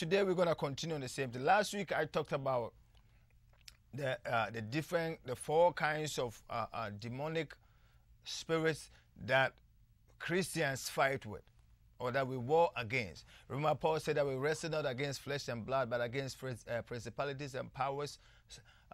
today we're going to continue on the same thing. Last week I talked about the uh, the different the four kinds of uh, uh, demonic spirits that Christians fight with or that we war against. Remember, Paul said that we wrestle not against flesh and blood, but against uh, principalities and powers,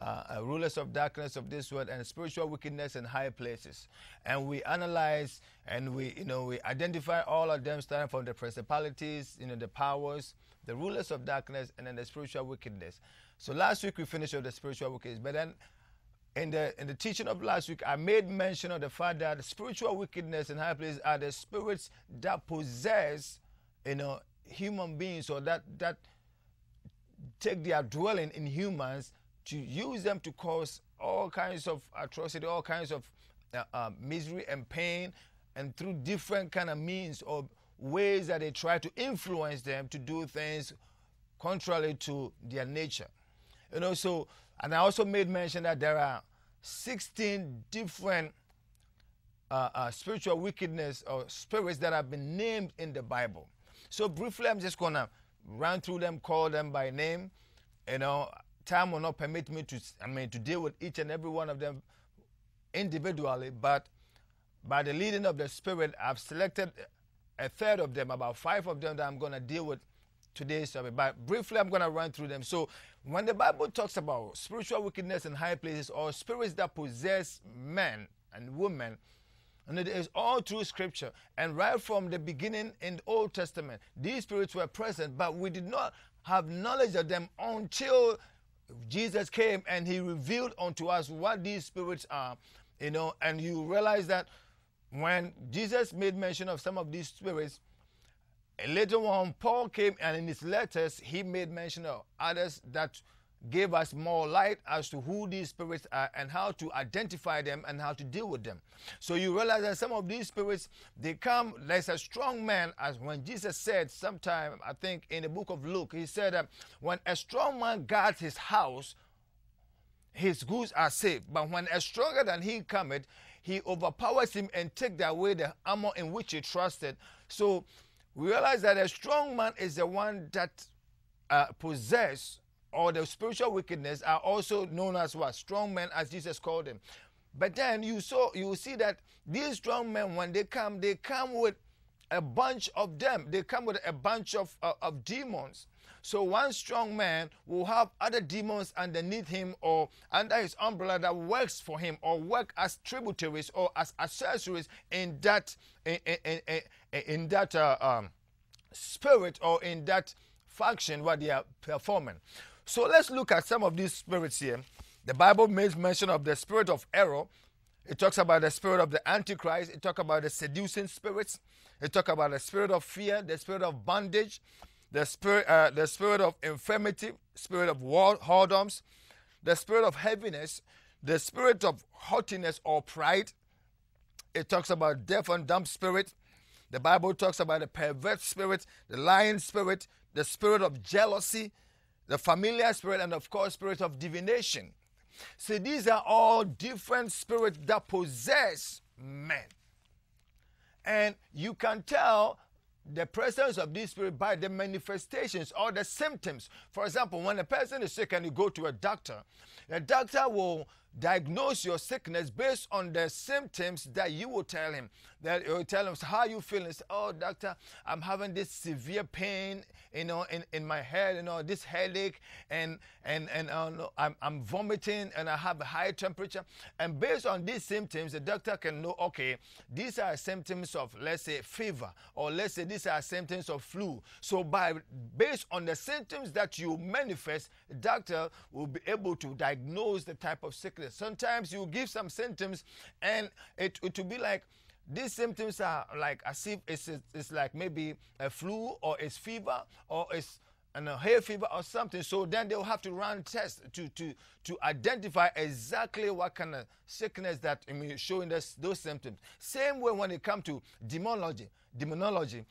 uh, uh, rulers of darkness of this world, and spiritual wickedness in high places. And we analyze and we, you know, we identify all of them, starting from the principalities, you know, the powers, the rulers of darkness, and then the spiritual wickedness. So last week we finished with the spiritual wickedness, but then in the in the teaching of last week, I made mention of the fact that the spiritual wickedness in high places are the spirits that possess, you know, human beings or that that take their dwelling in humans to use them to cause all kinds of atrocity, all kinds of uh, uh, misery and pain, and through different kind of means or ways that they try to influence them to do things contrary to their nature. You know, so and I also made mention that there are 16 different uh, uh, spiritual wickedness or spirits that have been named in the Bible. So briefly, I'm just gonna run through them, call them by name. You know, time will not permit me to, I mean, to deal with each and every one of them individually, but by the leading of the Spirit, I've selected a third of them, about five of them that I'm gonna deal with today's sermon. But briefly, I'm gonna run through them. So when the Bible talks about spiritual wickedness in high places or spirits that possess men and women, and it is all through scripture. And right from the beginning in the Old Testament, these spirits were present, but we did not have knowledge of them until Jesus came and he revealed unto us what these spirits are. You know, and you realize that when Jesus made mention of some of these spirits, later on, Paul came and in his letters, he made mention of others that gave us more light as to who these spirits are and how to identify them and how to deal with them. So you realize that some of these spirits, they come, there's a strong man, as when Jesus said sometime, I think in the book of Luke, he said that when a strong man guards his house, his goods are safe. But when a stronger than he cometh, he overpowers him and take away the armor in which he trusted. So we realize that a strong man is the one that uh, possess or the spiritual wickedness are also known as what? Strong men as jesus called them. But then you saw you see that these strong men when they come they come with a bunch of them. They come with a bunch of, uh, of demons. So one strong man will have other demons underneath him or under his umbrella that works for him or work as tributaries or as accessories in that in, in, in, in that uh, um, spirit or in that function what they are performing. So let's look at some of these spirits here. The Bible makes mention of the spirit of error. It talks about the spirit of the Antichrist. It talks about the seducing spirits. It talks about the spirit of fear, the spirit of bondage, the spirit, uh, the spirit of infirmity, spirit of whoredoms, the spirit of heaviness, the spirit of haughtiness or pride. It talks about deaf and dumb spirit, the Bible talks about the perverse spirit, the lying spirit, the spirit of jealousy, the familiar spirit, and of course, spirit of divination. See, these are all different spirits that possess men. And you can tell the presence of this spirit by the manifestations or the symptoms. For example, when a person is sick and you go to a doctor, the doctor will diagnose your sickness based on the symptoms that you will tell him. That you will tell him how you feeling. Say, oh, doctor, I'm having this severe pain, you know, in, in my head, you know, this headache, and and and uh, I'm, I'm vomiting, and I have a high temperature. And based on these symptoms, the doctor can know, okay, these are symptoms of, let's say, fever, or let's say these are symptoms of flu. So by based on the symptoms that you manifest, doctor will be able to diagnose the type of sickness Sometimes you give some symptoms and it, it will be like these symptoms are like as if it's, it's like maybe a flu or it's fever or it's and a hay fever or something. So then they'll have to run tests to, to, to identify exactly what kind of sickness that I mean, showing us those symptoms. Same way when it comes to demonology. Demonology.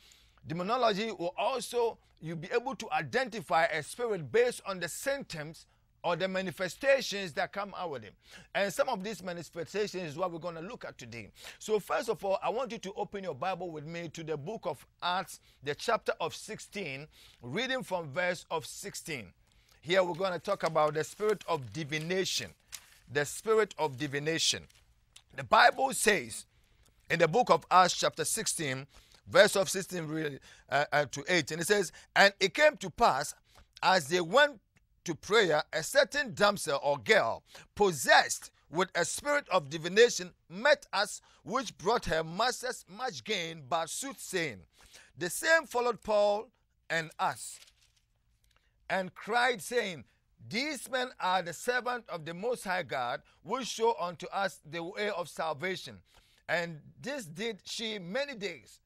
Demonology will also you'll be able to identify a spirit based on the symptoms or the manifestations that come out with him. And some of these manifestations is what we're going to look at today. So, first of all, I want you to open your Bible with me to the book of Acts, the chapter of 16, reading from verse of 16. Here we're going to talk about the spirit of divination. The spirit of divination. The Bible says in the book of Acts, chapter 16, verse of 16 uh, uh, to 18, it says, And it came to pass as they went to prayer, a certain damsel or girl possessed with a spirit of divination met us, which brought her masters much gain by soothsaying. The same followed Paul and us, and cried, saying, These men are the servant of the Most High God, which show unto us the way of salvation. And this did she many days.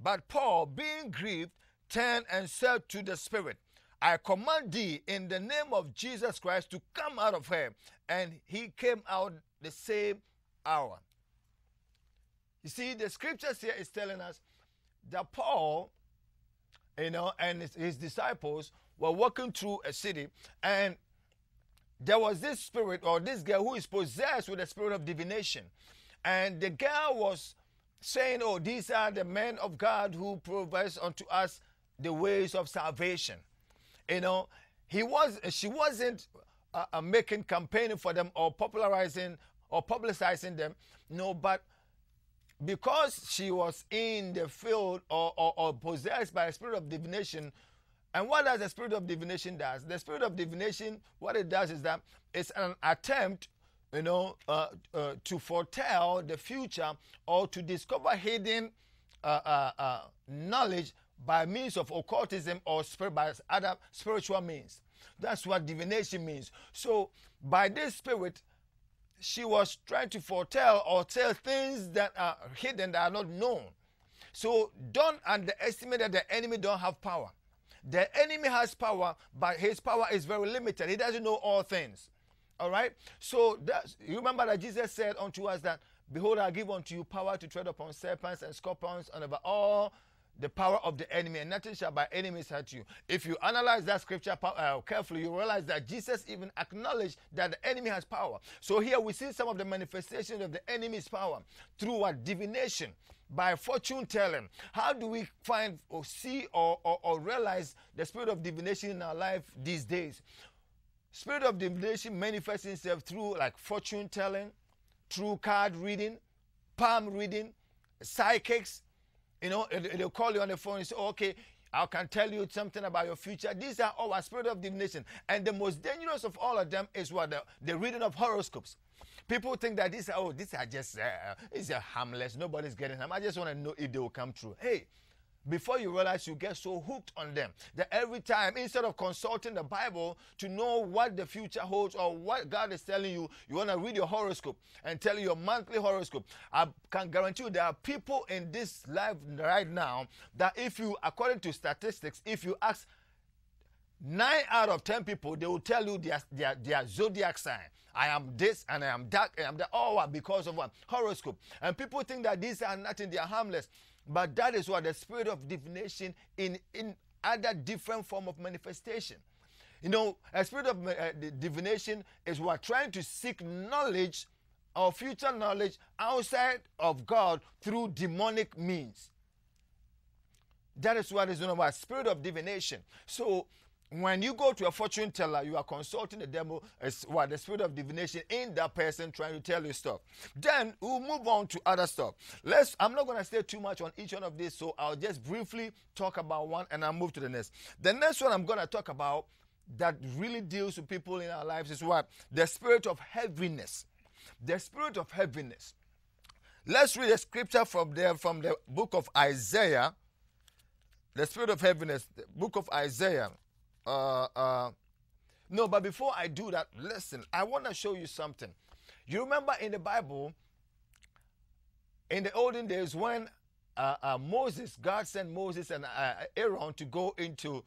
But Paul, being grieved, turned and said to the Spirit, I command thee in the name of Jesus Christ to come out of her. And he came out the same hour. You see, the scriptures here is telling us that Paul, you know, and his, his disciples were walking through a city, and there was this spirit or this girl who is possessed with the spirit of divination. And the girl was saying, Oh, these are the men of God who provides unto us the ways of salvation. You know, he was she wasn't uh, uh, making campaigning for them or popularizing or publicizing them. No, but because she was in the field or, or, or possessed by a spirit of divination, and what does the spirit of divination does? The spirit of divination, what it does is that it's an attempt, you know, uh, uh, to foretell the future or to discover hidden uh, uh, uh knowledge by means of occultism or spirit, by other spiritual means. That's what divination means. So, by this spirit, she was trying to foretell or tell things that are hidden, that are not known. So, don't underestimate that the enemy don't have power. The enemy has power, but his power is very limited. He doesn't know all things. All right? So, that's, you remember that Jesus said unto us that, Behold, I give unto you power to tread upon serpents and scorpions and over all the power of the enemy, and nothing shall by enemies hurt you. If you analyze that scripture uh, carefully, you realize that Jesus even acknowledged that the enemy has power. So here we see some of the manifestations of the enemy's power through what divination, by fortune telling. How do we find or see or, or, or realize the spirit of divination in our life these days? Spirit of divination manifests itself through like fortune telling, through card reading, palm reading, psychics, you know, they'll call you on the phone and say, okay, I can tell you something about your future. These are all a spirit of divination. And the most dangerous of all of them is what? The, the reading of horoscopes. People think that these are, oh, these are just, uh, it's a harmless. Nobody's getting them. I just want to know if they will come true. Hey, before you realize you get so hooked on them that every time instead of consulting the bible to know what the future holds or what god is telling you you want to read your horoscope and tell your monthly horoscope i can guarantee you there are people in this life right now that if you according to statistics if you ask nine out of ten people they will tell you their, their, their zodiac sign I am this and I am that, and I am that, all because of what? Horoscope. And people think that these are nothing, they are harmless. But that is what the spirit of divination in, in other different form of manifestation. You know, a spirit of uh, divination is what trying to seek knowledge or future knowledge outside of God through demonic means. That is what is known about spirit of divination. So when you go to a fortune teller, you are consulting the devil as what the spirit of divination in that person trying to tell you stuff. Then we'll move on to other stuff. Let's. I'm not going to stay too much on each one of these, so I'll just briefly talk about one and I'll move to the next. The next one I'm going to talk about that really deals with people in our lives is what the spirit of heaviness. The spirit of heaviness. Let's read a scripture from there from the book of Isaiah. The spirit of heaviness, the book of Isaiah uh, uh, no, but before I do that, listen, I want to show you something. You remember in the Bible, in the olden days, when uh, uh, Moses, God sent Moses and uh, Aaron to go into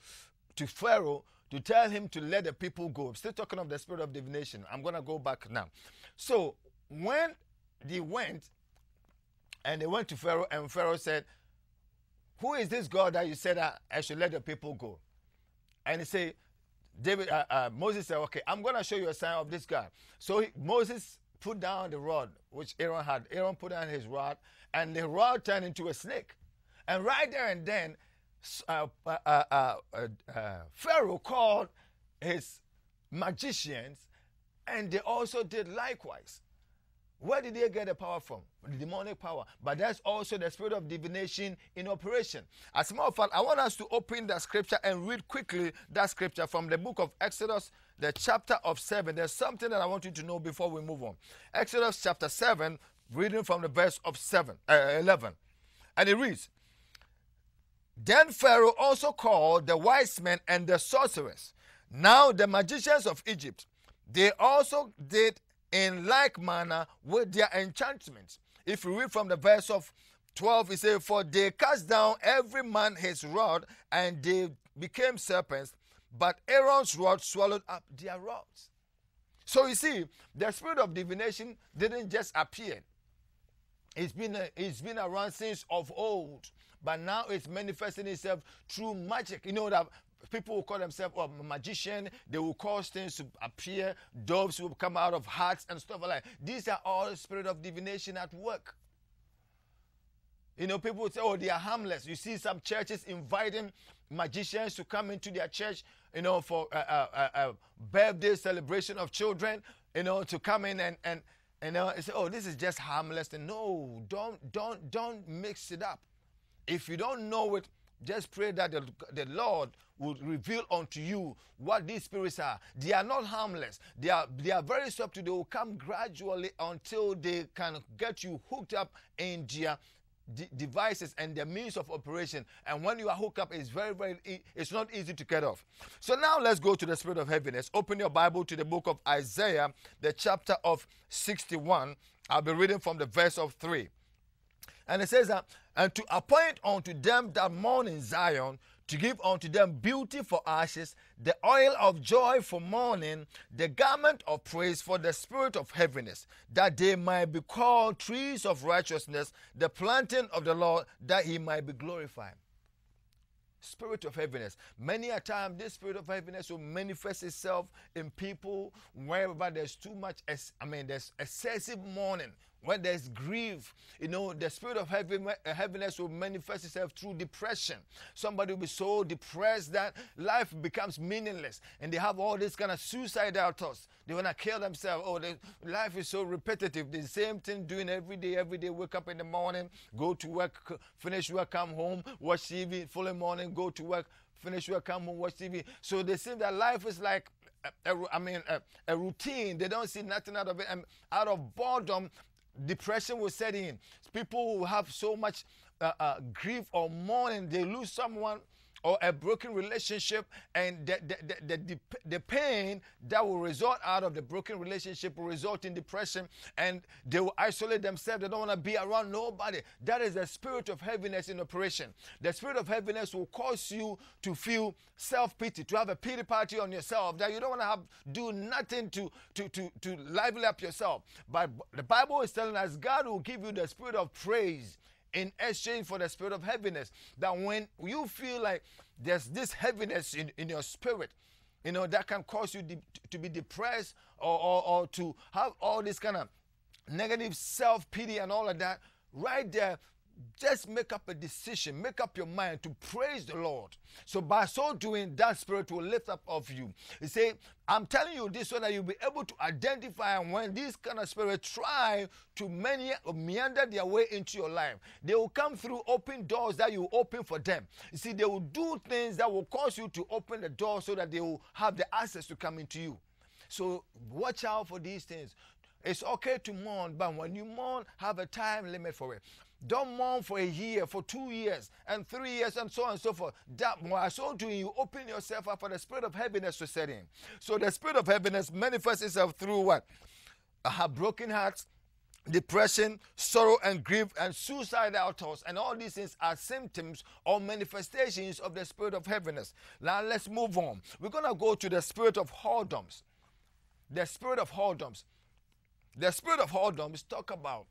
to Pharaoh to tell him to let the people go. I'm still talking of the spirit of divination. I'm going to go back now. So when they went, and they went to Pharaoh, and Pharaoh said, Who is this God that you said I, I should let the people go? And he say, David, uh, uh, Moses said, "Okay, I'm gonna show you a sign of this guy." So he, Moses put down the rod which Aaron had. Aaron put down his rod, and the rod turned into a snake. And right there and then, uh, uh, uh, uh, Pharaoh called his magicians, and they also did likewise. Where did they get the power from? The demonic power. But that's also the spirit of divination in operation. As a matter of fact, I want us to open the scripture and read quickly that scripture from the book of Exodus, the chapter of 7. There's something that I want you to know before we move on. Exodus chapter 7, reading from the verse of 7, uh, 11. And it reads, Then Pharaoh also called the wise men and the sorcerers. Now the magicians of Egypt, they also did in like manner with their enchantments. If you read from the verse of 12, it says, For they cast down every man his rod, and they became serpents, but Aaron's rod swallowed up their rods. So you see, the spirit of divination didn't just appear. It's been, it's been around since of old, but now it's manifesting itself through magic. You know that people will call themselves oh, a magician. They will cause things to appear. Doves will come out of hats and stuff like that. These are all spirit of divination at work. You know, people would say, oh, they are harmless. You see some churches inviting magicians to come into their church, you know, for a, a, a birthday celebration of children, you know, to come in and, and, you know, say, oh, this is just harmless. And no, don't, don't, don't mix it up. If you don't know it, just pray that the, the Lord will reveal unto you what these spirits are. They are not harmless. They are they are very subtle. They will come gradually until they can get you hooked up in their devices and their means of operation. And when you are hooked up, it's very, very, e- it's not easy to get off. So now let's go to the spirit of heaviness. Open your Bible to the book of Isaiah, the chapter of 61. I'll be reading from the verse of 3. And it says that, and to appoint unto them that mourn in Zion, to give unto them beauty for ashes, the oil of joy for mourning, the garment of praise for the spirit of heaviness, that they might be called trees of righteousness, the planting of the Lord, that he might be glorified. Spirit of heaviness. Many a time, this spirit of heaviness will manifest itself in people wherever there's too much, I mean, there's excessive mourning, when there's grief, you know, the spirit of uh, heaviness will manifest itself through depression. Somebody will be so depressed that life becomes meaningless and they have all this kind of suicidal thoughts. They want to kill themselves. Oh, life is so repetitive. The same thing doing every day, every day. Wake up in the morning, go to work, finish work, come home, watch TV, following morning, go to work, finish work, come home, watch TV. So they say that life is like a, a, I mean, a, a, routine. They don't see nothing out of it. And out of boredom, depression will set in. People will have so much uh, uh, grief or mourning. They lose someone or a broken relationship and the, the, the, the, pain that will result out of the broken relationship will result in depression and they will isolate themselves. They don't want to be around nobody. That is the spirit of heaviness in operation. The spirit of heaviness will cause you to feel self-pity to have a pity party on yourself that you don't want to have do nothing to to to to lively up yourself. But the bible is telling us god will give you the spirit of praise in exchange for the spirit of heaviness. That when you feel like there's this heaviness in, in your spirit, you know, that can cause you de- to be depressed or, or, or to have all this kind of negative self pity and all of that, right there, just make up a decision, make up your mind to praise the Lord. So by so doing, that spirit will lift up of you. You say, I'm telling you this so that you'll be able to identify when these kind of spirits try to many, meander their way into your life. They will come through open doors that you open for them. You see, they will do things that will cause you to open the door so that they will have the access to come into you. So watch out for these things. It's okay to mourn, but when you mourn, have a time limit for it. Don't mourn for a year, for two years, and three years, and so on and so forth. That while so doing, you open yourself up for the spirit of heaviness to set in. So the spirit of heaviness manifests itself through what? A broken hearts, depression, sorrow, and grief, and suicidal thoughts, and all these things are symptoms or manifestations of the spirit of heaviness. Now let's move on. We're gonna go to the spirit of whoredoms. The spirit of whoredoms. The spirit of whoredoms talk about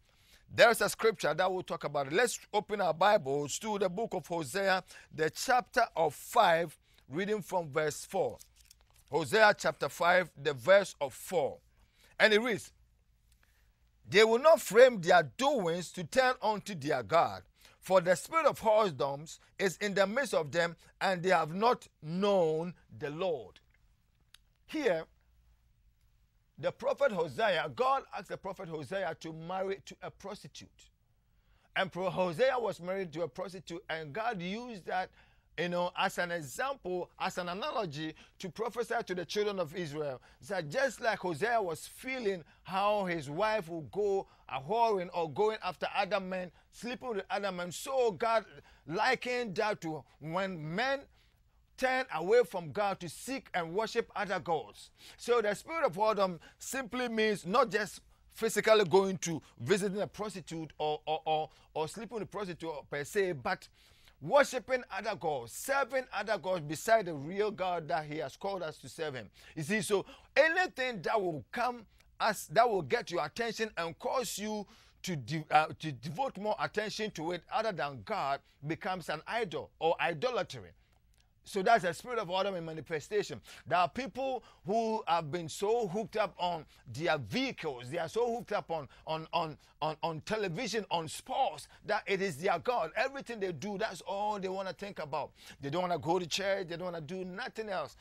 there's a scripture that we'll talk about. Let's open our Bibles to the book of Hosea, the chapter of 5, reading from verse 4. Hosea chapter 5, the verse of 4. And it reads, They will not frame their doings to turn unto their God, for the spirit of whoredoms is in the midst of them, and they have not known the Lord. Here, the prophet Hosea, God asked the prophet Hosea to marry to a prostitute. And Hosea was married to a prostitute, and God used that you know, as an example, as an analogy to prophesy to the children of Israel. That just like Hosea was feeling how his wife would go a whoring or going after other men, sleeping with other men, so God likened that to when men turn away from God to seek and worship other gods. So the spirit of whoredom simply means not just physically going to visiting a prostitute or, or, or, or sleeping with a prostitute per se, but worshiping other gods, serving other gods beside the real God that He has called us to serve Him. You see, so anything that will come as that will get your attention and cause you to, de- uh, to devote more attention to it other than God becomes an idol or idolatry. So that's a spirit of order and manifestation. There are people who have been so hooked up on their vehicles, they are so hooked up on, on, on, on, on television, on sports, that it is their God. Everything they do, that's all they want to think about. They don't want to go to church, they don't want to do nothing else.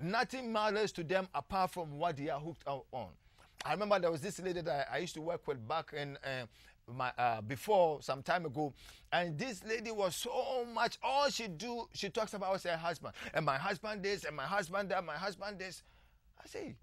Nothing matters to them apart from what they are hooked up on. I remember there was this lady that I, used to work with back in uh, my uh, before some time ago, and this lady was so much. All she do, she talks about was her husband, and my husband this, and my husband that, my husband this. I say,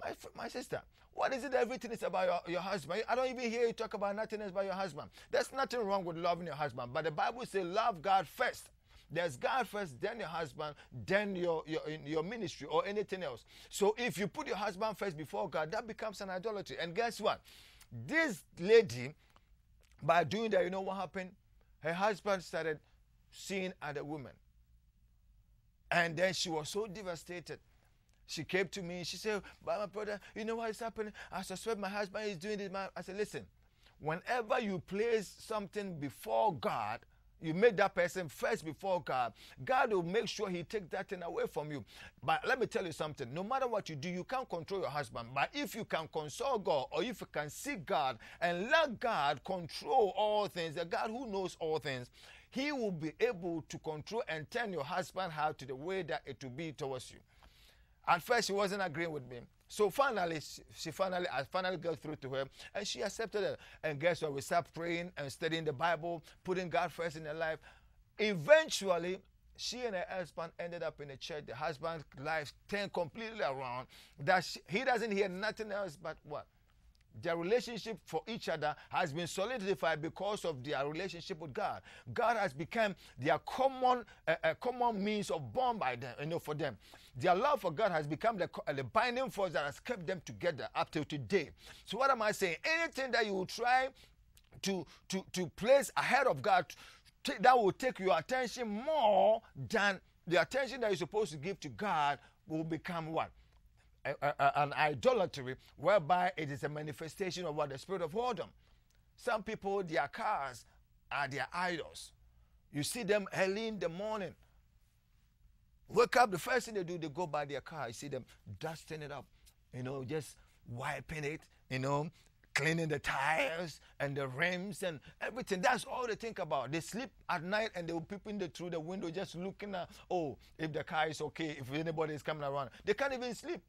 my my sister, what is it? Everything is about your, your husband. I don't even hear you talk about nothing else about your husband. There's nothing wrong with loving your husband, but the Bible says love God first. There's God first, then your husband, then your, your, your ministry or anything else. So if you put your husband first before God, that becomes an idolatry. And guess what? This lady, by doing that, you know what happened? Her husband started seeing other women. And then she was so devastated. She came to me. She said, But my brother, you know what is happening? I suspect my husband is doing this. I said, Listen, whenever you place something before God, you make that person first before God, God will make sure He takes that thing away from you. But let me tell you something no matter what you do, you can't control your husband. But if you can console God or if you can seek God and let God control all things, the God who knows all things, He will be able to control and turn your husband heart to the way that it will be towards you. At first, he wasn't agreeing with me. So finally, she finally, I finally got through to her, and she accepted it. And guess what? We start praying and studying the Bible, putting God first in her life. Eventually, she and her husband ended up in the church. The husband's life turned completely around. That she, he doesn't hear nothing else but what their relationship for each other has been solidified because of their relationship with God. God has become their common, uh, uh, common means of bond by them, you know, for them. Their love for God has become the, uh, the binding force that has kept them together up till today. So what am I saying? Anything that you will try to, to, to place ahead of God, that will take your attention more than the attention that you're supposed to give to God will become what? A, a, an idolatry whereby it is a manifestation of what the spirit of whoredom. Some people, their cars are their idols. You see them early in the morning. Wake up, the first thing they do, they go by their car. You see them dusting it up, you know, just wiping it, you know, cleaning the tires and the rims and everything. That's all they think about. They sleep at night and they will peep in the, through the window just looking at, oh, if the car is okay, if anybody is coming around. They can't even sleep.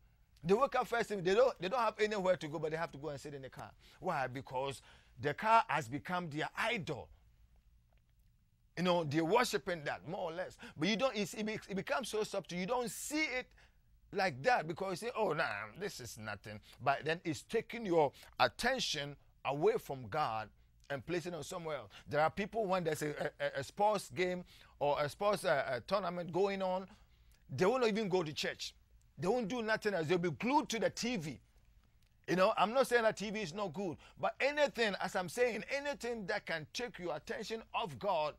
They wake up first thing, they don't, they don't have anywhere to go, but they have to go and sit in the car. Why? Because the car has become their idol. You know, they're worshiping that more or less. But you don't, it, becomes so subtle, you don't see it like that because you say, oh, nah, this is nothing. But then it's taking your attention away from God and placing it somewhere else. There are people when there's a, a, a sports game or a sports uh, a tournament going on, they won't even go to church won't do nothing else. They'll be glued to the TV. You know, I'm not saying that TV is not good, but anything, as I'm saying, anything that can take your attention off God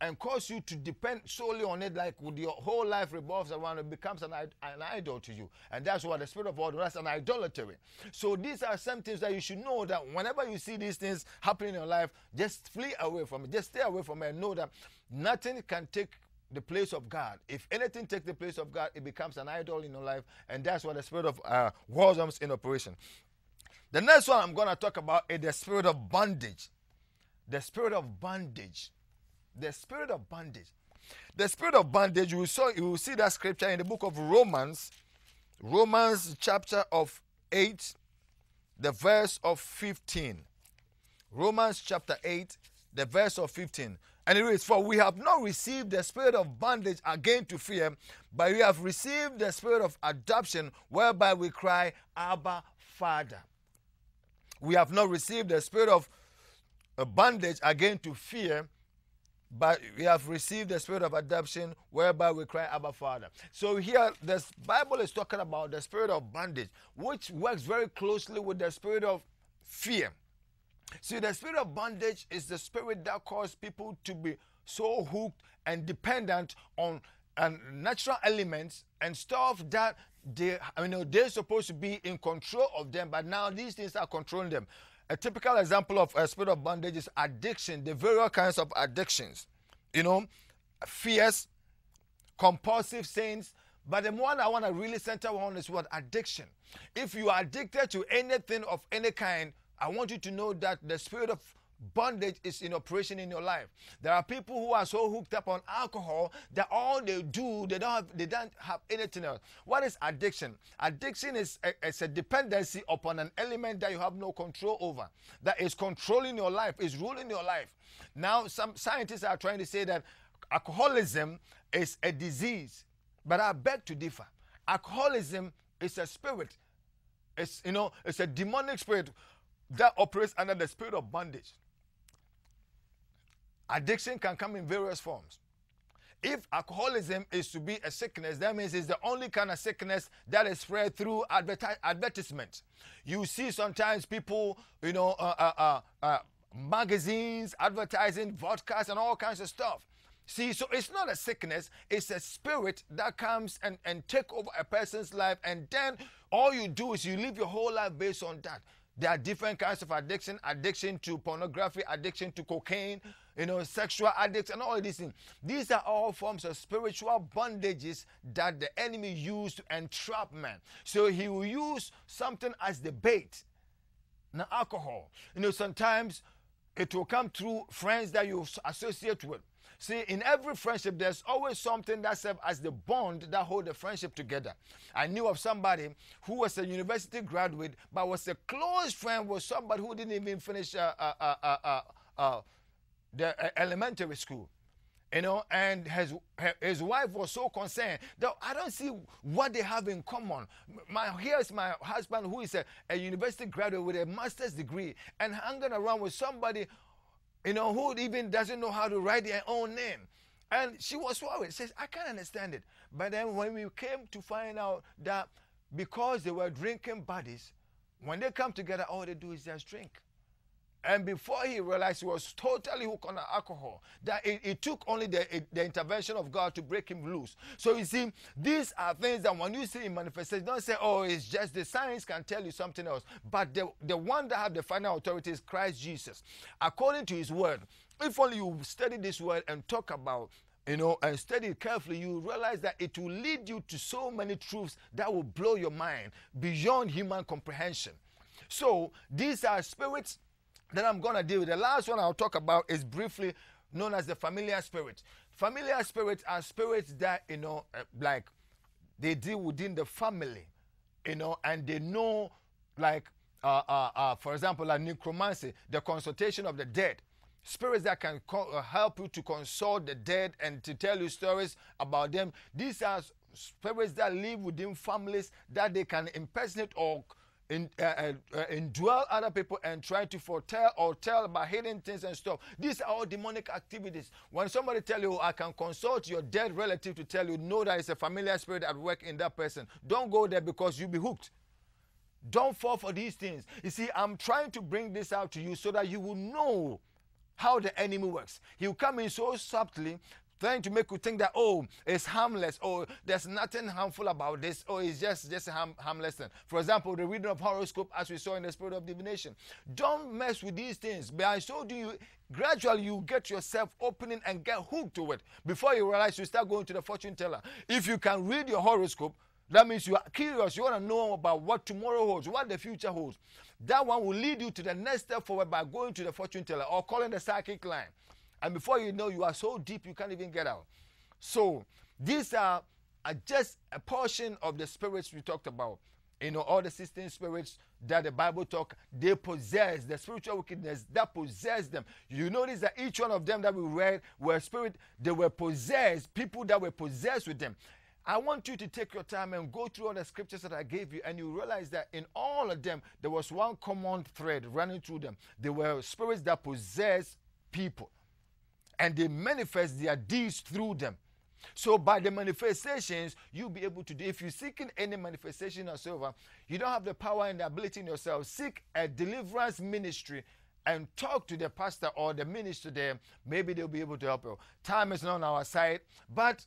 and cause you to depend solely on it, like with your whole life revolves around it, becomes an, an idol to you. And that's what the spirit of God, that's an idolatry. So these are some things that you should know that whenever you see these things happening in your life, just flee away from it. Just stay away from it and know that nothing can take the place of God. If anything takes the place of God, it becomes an idol in your life, and that's what the spirit of uh, in operation. The next one I'm going to talk about is the spirit of bondage. The spirit of bondage. The spirit of bondage. The spirit of bondage, you saw, you will see that scripture in the book of Romans, Romans chapter of 8, the verse of 15. Romans chapter 8, the verse of 15. And it reads, For we have not received the spirit of bondage again to fear, but we have received the spirit of adoption, whereby we cry, Abba, Father. We have not received the spirit of uh, bondage again to fear, but we have received the spirit of adoption, whereby we cry, Abba, Father. So here, the Bible is talking about the spirit of bondage, which works very closely with the spirit of fear. See, the spirit of bondage is the spirit that causes people to be so hooked and dependent on um, natural elements and stuff that they, you know, they're supposed to be in control of them, but now these things are controlling them. A typical example of a spirit of bondage is addiction, the various kinds of addictions. You know, fears, compulsive sins. But the one I want to really center on is what addiction. If you are addicted to anything of any kind, I want you to know that the spirit of bondage is in operation in your life. There are people who are so hooked up on alcohol that all they do, they don't have, they don't have anything else. What is addiction? Addiction is a, is a dependency upon an element that you have no control over, that is controlling your life, is ruling your life. Now, some scientists are trying to say that alcoholism is a disease, but I beg to differ. Alcoholism is a spirit. It's you know, it's a demonic spirit that operates under the spirit of bondage. Addiction can come in various forms. If alcoholism is to be a sickness, that means it's the only kind of sickness that is spread through adverti- advertisement. You see sometimes people, you know, uh, uh, uh, uh magazines advertising vodkas and all kinds of stuff. See, so it's not a sickness, it's a spirit that comes and, and take over a person's life, and then all you do is you live your whole life based on that. There are different kinds of addiction addiction to pornography, addiction to cocaine, you know, sexual addicts, and all these things. These are all forms of spiritual bondages that the enemy used to entrap man. So he will use something as the bait. Now, alcohol. You know, sometimes it will come through friends that you associate with. See, in every friendship, there's always something that serves as the bond that hold the friendship together. I knew of somebody who was a university graduate, but was a close friend with somebody who didn't even finish uh, uh, uh, uh, uh the elementary school you know, and his his wife was so concerned that I don't see what they have in common. My here's my husband who is a, a university graduate with a master's degree and hanging around with somebody you know, who even doesn't know how to write their own name. And she was worried. Says, I can't understand it. But then when we came to find out that because they were drinking buddies, when they come together, all they do is just drink. And before he realized he was totally hooked on alcohol, that it, it took only the, the intervention of God to break him loose. So you see, these are things that when you see in manifestation, don't say, oh, it's just the science can tell you something else. But the, the one that have the final authority is Christ Jesus. According to his word, if only you study this word and talk about you know, and study it carefully, you realize that it will lead you to so many truths that will blow your mind beyond human comprehension. So these are spirits that I'm going to deal with. The last one I'll talk about is briefly known as the familiar spirit. Familiar spirits are spirits that, you know, uh, like they deal within the family, you know, and they know, like, uh, uh, uh, for example, like necromancy, the consultation of the dead. Spirits that can uh, help you to consult the dead and to tell you stories about them. These are spirits that live within families that they can impersonate or in, uh, uh, uh, indwell other people and try to foretell or tell about hidden things and stuff. These are all demonic activities. When somebody tell you, I can consult your dead relative to tell you, know that it's a familiar spirit at work in that person. Don't go there because you'll be hooked. Don't fall for these things. You see, I'm trying to bring this out to you so that you will know how the enemy works. He will come in so subtly trying to make you think that oh it's harmless or there's nothing harmful about this or it's just just a harm, harmless thing. For example the reading of horoscope as we saw in the spirit of divination. Don't mess with these things. But i showed you gradually you get yourself opening and get hooked to it before you realize you start going to the fortune teller. If you can read your horoscope that means you are curious. You want to know about what tomorrow holds what the future holds. That one will lead you to the next step forward by going to the fortune teller or calling the psychic line and before you know, you are so deep you can't even get out. So these are, are just a portion of the spirits we talked about. You know, all the 16 spirits that the Bible talk, they possess the spiritual wickedness that possess them. You notice that each one of them that we read were spirit, they were possessed, people that were possessed with them. I want you to take your time and go through all the scriptures that I gave you, and you realize that in all of them, there was one common thread running through them. They were spirits that possess people and they manifest their deeds through them. So by the manifestations, you'll be able to do. If you're seeking any manifestation or so, you don't have the power and the ability in yourself. Seek a deliverance ministry and talk to the pastor or the minister there. Maybe they'll be able to help you. Time is not on our side, but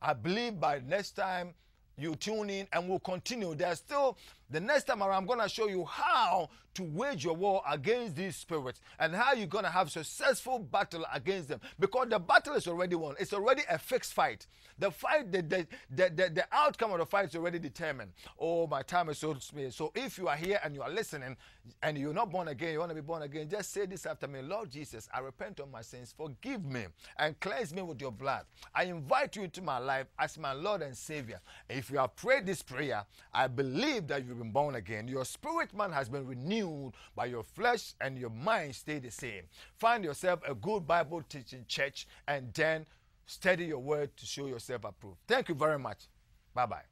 I believe by next time you tune in and we'll continue. There's still the next time around, I'm going to show you how to wage your war against these spirits and how you're going to have successful battle against them because the battle is already won. It's already a fixed fight. The fight, the, the, the, the, the outcome of the fight is already determined. Oh, my time is so spent. So if you are here and you are listening and you're not born again, you want to be born again, just say this after me Lord Jesus, I repent of my sins. Forgive me and cleanse me with your blood. I invite you into my life as my Lord and Savior. If you have prayed this prayer, I believe that you been born again. Your spirit man has been renewed, but your flesh and your mind stay the same. Find yourself a good Bible teaching church and then study your word to show yourself approved. Thank you very much. Bye bye.